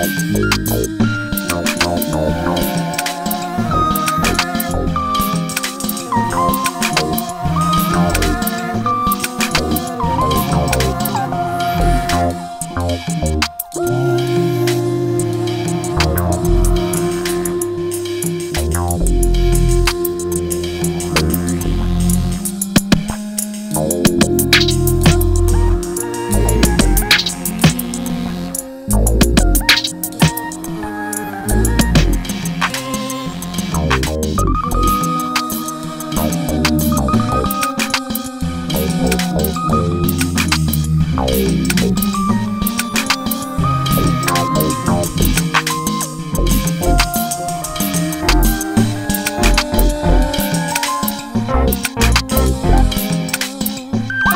嗯。